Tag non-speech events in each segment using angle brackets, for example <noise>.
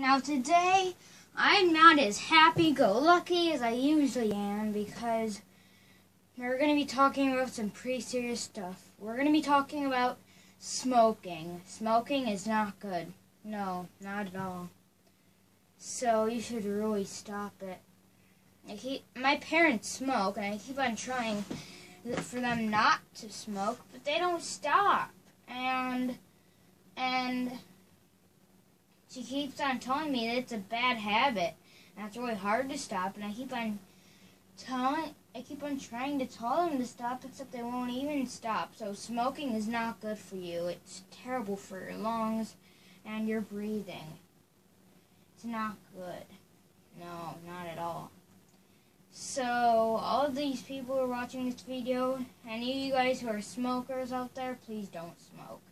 Now today, I'm not as happy-go-lucky as I usually am because we're going to be talking about some pretty serious stuff. We're going to be talking about smoking. Smoking is not good. No, not at all. So you should really stop it. I keep, my parents smoke, and I keep on trying for them not to smoke, but they don't stop. And and she keeps on telling me that it's a bad habit, and it's really hard to stop. And I keep on telling, I keep on trying to tell them to stop, except they won't even stop. So smoking is not good for you. It's terrible for your lungs and your breathing. It's not good. No, not at all. So, all of these people who are watching this video, any of you guys who are smokers out there, please don't smoke.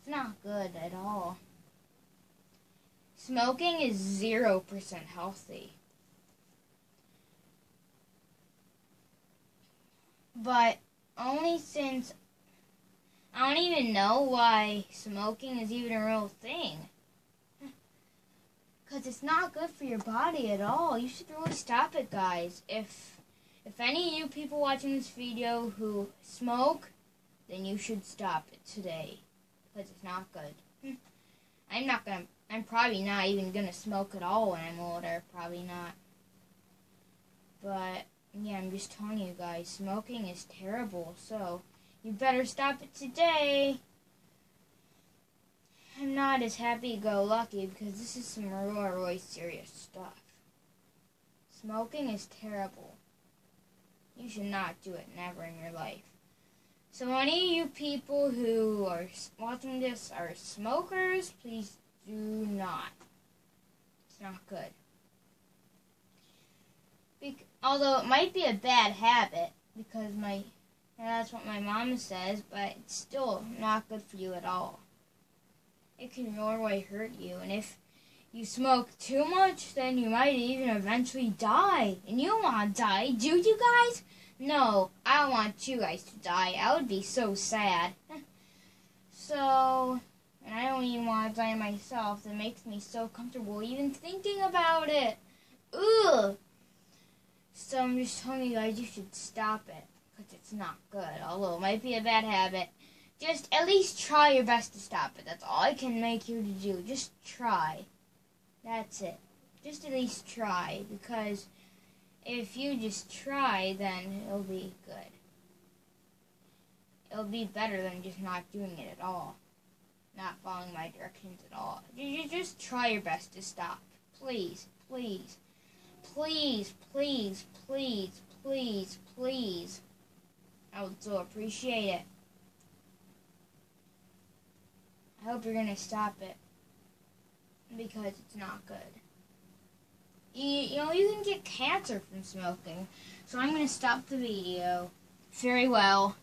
It's not good at all. Smoking is 0% healthy. But only since I don't even know why smoking is even a real thing. <laughs> Because it's not good for your body at all. You should really stop it, guys. If if any of you people watching this video who smoke, then you should stop it today. Because it's not good. <laughs> I'm not to I'm probably not even gonna smoke at all when I'm older. Probably not. But yeah, I'm just telling you guys, smoking is terrible. So you better stop it today. I'm not as happy-go-lucky because this is some really, really serious stuff. Smoking is terrible. You should not do it never in your life. So any of you people who are watching this are smokers, please do not. It's not good. Although it might be a bad habit because my that's what my mom says, but it's still not good for you at all. It can really hurt you, and if you smoke too much, then you might even eventually die. And you don't want to die, do you guys? No, I don't want you guys to die. I would be so sad. <laughs> so, and I don't even want to die myself. That makes me so comfortable even thinking about it. Ugh. So I'm just telling you guys you should stop it. Because it's not good. Although it might be a bad habit. Just at least try your best to stop it. That's all I can make you to do. Just try. That's it. Just at least try. Because if you just try, then it'll be good. It'll be better than just not doing it at all not following my directions at all. You just try your best to stop. Please, please, please, please, please, please, please. I would so appreciate it. I hope you're going to stop it because it's not good. You, know, you can get cancer from smoking. So I'm going to stop the video. Very well.